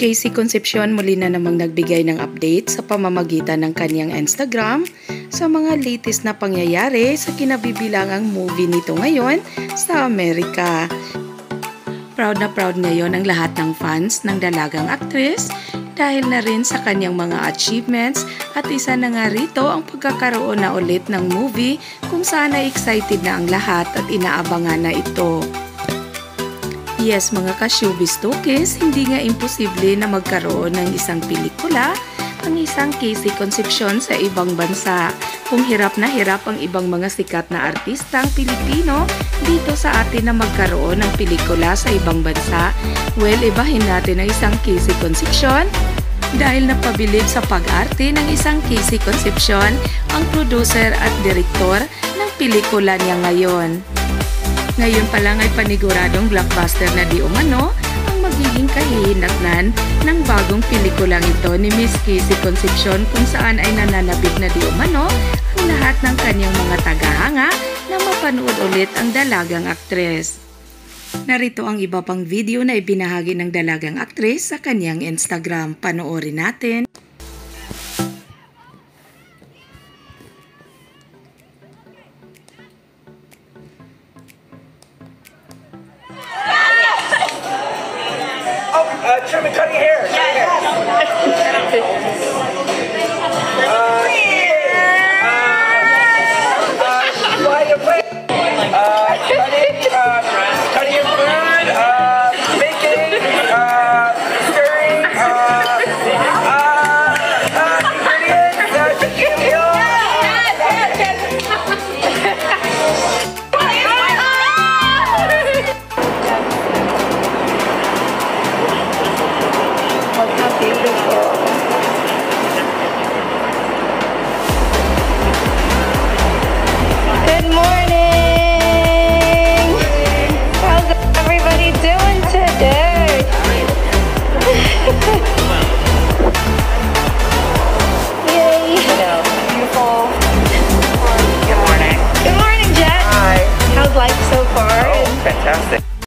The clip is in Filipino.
Casey Concepcion muli na namang nagbigay ng update sa pamamagitan ng kanyang Instagram sa mga latest na pangyayari sa kinabibilangang movie nito ngayon sa Amerika. Proud na proud ngayon ang lahat ng fans ng dalagang aktres dahil na rin sa kanyang mga achievements at isa na nga rito ang pagkakaroon na ulit ng movie kung saan ay excited na ang lahat at inaabangan na ito. Yes mga ka-showbiz tokes, hindi nga imposible na magkaroon ng isang pelikula ang isang Casey Concepcion sa ibang bansa. Kung hirap na hirap ang ibang mga sikat na artistang Pilipino dito sa atin na magkaroon ng pelikula sa ibang bansa, well, ibahin natin ang isang Casey Concepcion dahil napabilib sa pag-arte ng isang Casey Concepcion ang producer at direktor ng pelikula niya ngayon. Ngayon pa lang ay paniguradong blockbuster na di umano ang magiging kahihinatnan ng bagong pelikulang ito ni Miss Casey Concepcion kung saan ay nananabik na di umano ang lahat ng kanyang mga tagahanga na mapanood ulit ang dalagang aktres. Narito ang iba pang video na ibinahagi ng dalagang aktres sa kanyang Instagram. Panoorin natin. Oh, uh, and cutting hair. Cutting hair.